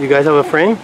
You guys have a frame?